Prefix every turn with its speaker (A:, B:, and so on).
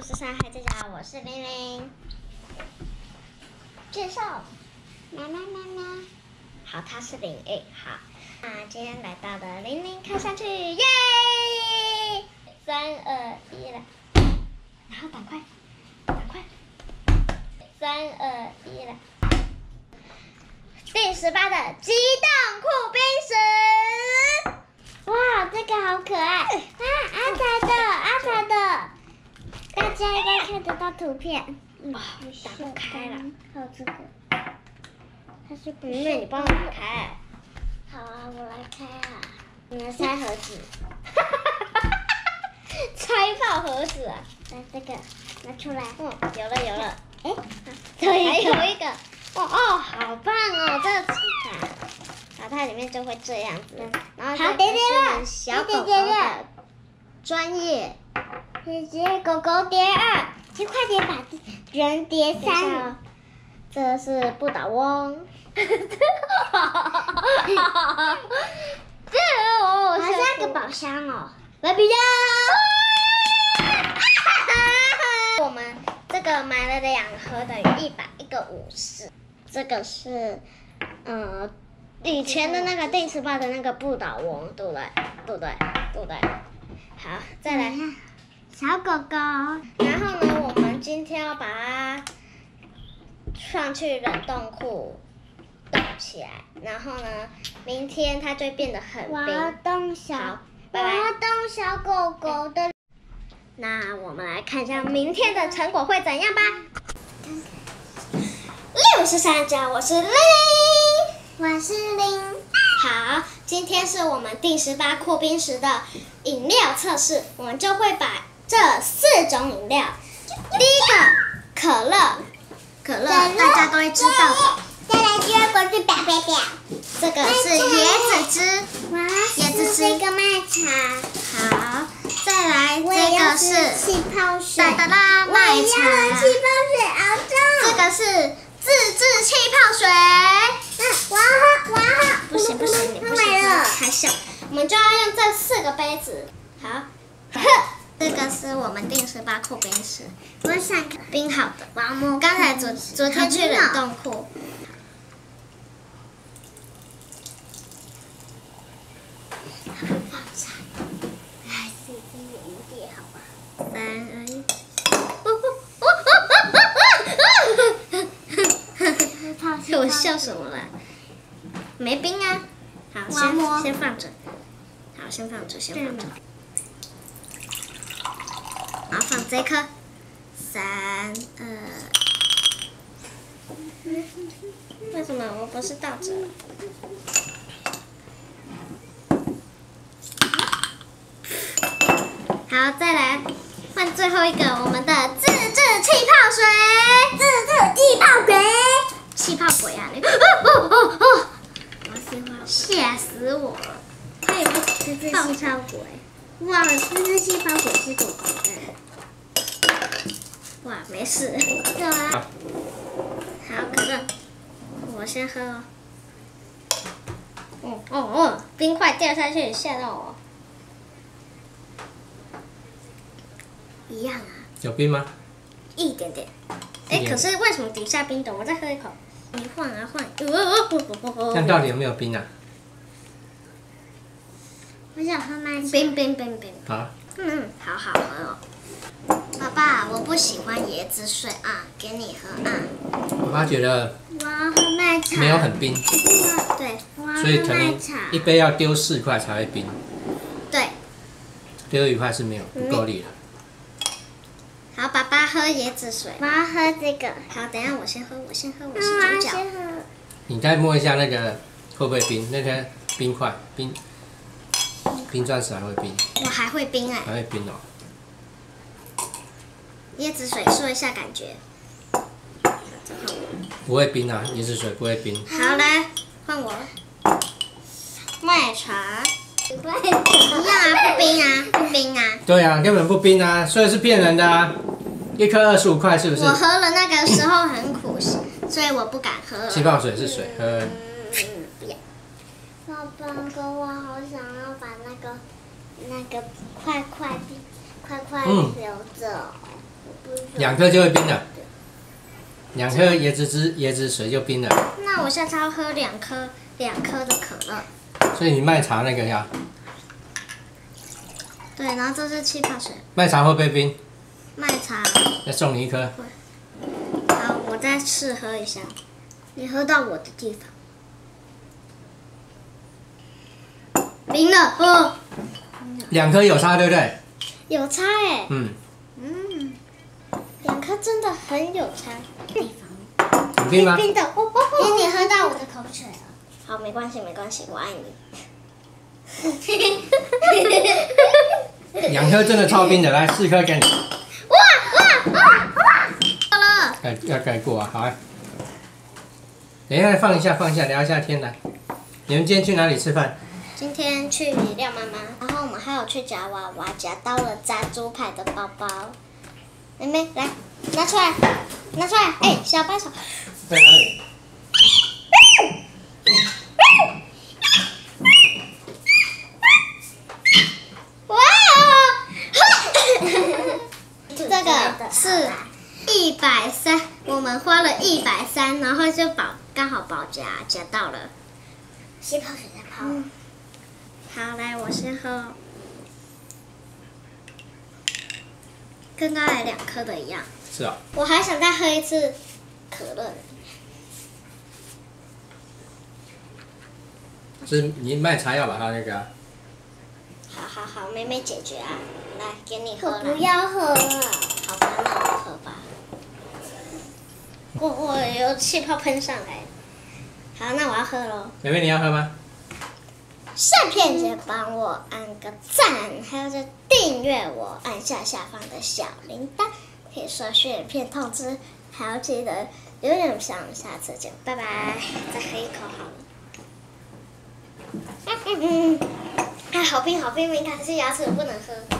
A: 五十三，嗨，大家好，我是玲玲。介绍，喵喵喵喵。好，他是零 A，好。那今天来到的玲玲看上去，耶！三二一来，然后赶快，赶快，三二一来。第十八的机动酷冰石，哇，这个好可爱啊！阿才的，阿才的，大家应该看得到图片。哇，打不开了。还有这个，它是不是？你帮我打开。好啊，我来开啊。你来拆盒子。哈哈哈哈哈！拆爆盒子啊！来这个，拿出来。嗯，有了有了。哎，还有一个。哦哦，好棒哦，这个质感。好，它里面就会这样子。然后这个是小狗狗的专业。姐姐，狗狗叠二，你快点把人叠三。这是不倒翁。哈哈哈哈哈！这哦，好像个宝箱哦。来比较。我们这个买了两盒等于一百，一个五十。这个是，嗯，以前的那个电池包的那个不倒翁，对不对？对不对？对不对？好，再来。小狗狗。然后呢，我们今天要把它放去冷冻库冻起来。然后呢，明天它就变得很冰。我要冻小，我要冻小狗狗的。那我们来看一下明天的成果会怎样吧。六十三家，我是零，我是零。好，今天是我们第十八酷冰时的饮料测试，我们就会把这四种饮料，第一个可乐，可乐大家都会知道的。再来第二个是表表表，这个是椰子汁，椰子汁。一个麦茶。好，再来这个是气泡水，哒哒啦麦茶。气泡水熬粥。这个是。自制气泡水，我要喝，我要喝，不行不行，你不行，开笑。我们就要用这四个杯子，好，个是我们定时八库冰室，我想冰好的。刚才昨昨天去冷冻库。我笑什么了？没冰啊！好，先先放着。好，先放着，先放着。放这颗。三二。为什么我不是倒着？好，再来换最后一个，我们的自制气泡水，自制气泡水。气泡鬼啊！你哦哦哦哦！吓死我了！他以为是气泡鬼。哇，自制气泡鬼是狗没事。走啊！好，可乐，我先喝哦。哦哦哦！冰块掉下去，吓到我。一样啊。
B: 有冰吗？
A: 一点点。哎，可是为什么底下冰的？我再喝一口。你换啊换，这
B: 样到底有没有冰啊？
A: 我想喝奶茶。冰冰冰冰。好。嗯，好好喝哦。爸爸，我不喜欢椰子水啊，给你喝啊。
B: 我爸觉得。
A: 我要喝奶茶。
B: 没有很冰。
A: 对。
B: 所以可能一杯要丢四块才会冰。
A: 对。
B: 丢一块是没有不够力的。
A: 好，爸爸喝椰子水。我要喝这个。好，等下我先喝，我先喝，我是主角。
B: 你再摸一下那个会不会冰？那个冰块冰，冰钻石还会冰。
A: 我还会冰哎。
B: 还会冰哦。
A: 椰子水说一下感觉。
B: 不会冰啊，椰子水不会冰。
A: 好，来换我。麦茶。一样啊，不冰啊，不冰啊。
B: 对啊，根本不冰啊，所以是骗人的啊。一颗二十五块，是不是？
A: 我喝了那个时候很苦，所以我不敢喝。
B: 气泡水是水，喝。
A: 不要。爸爸哥，我好想要把那个那个块块块块留着。
B: 两颗就会冰了，两颗椰子汁、椰子水就冰了。
A: 那我下次要喝两颗两颗的可乐。
B: 所以你卖茶那个呀，
A: 对，然后这是气泡水，
B: 卖茶会不会冰？
A: 卖茶。
B: 再送你一颗。
A: 好，我再试喝一下。你喝到我的地方。冰了，哦，
B: 两颗有差对不对？
A: 有差哎。
B: 嗯，
A: 嗯，两颗真的很有差。地
B: 方冰吗？
A: 冰的，哦哦哦！给你喝到我的口水了。好，没关系，没关系，我爱你。
B: 两颗真的超冰的，来四颗给你。
A: 哇哇哇哇！好了。
B: 盖要盖过啊，好啊。等一下放一下，放一下，聊一下天来。你们今天去哪里吃饭？
A: 今天去廖妈妈，然后我们还有去夹娃娃，夹到了炸猪排的包包。妹妹，来拿出来，拿出来，哎，小白手。
B: 在哪里？
A: 哇！这个是一百三，我们花了一百三，然后就保刚好保夹夹到了。先泡水再泡。好，来我先喝，跟刚才两颗的一样。
B: 是啊。
A: 我还想再喝一次可乐。
B: 是你卖茶要把它那个、啊。
A: 好好好，妹妹解决啊，来给你喝了。
C: 不要喝了。
A: 好吧，那我喝吧。我我有气泡喷上来。好，那我要喝喽。
B: 妹妹你要喝吗？
A: 善片姐帮我按个赞，还有就订阅我，按下下方的小铃铛，可以收视片通知，还要记得留言分享，下次见，拜拜。再喝一口好了。嗯嗯嗯，哎，好冰好冰，敏感是牙齿不能喝。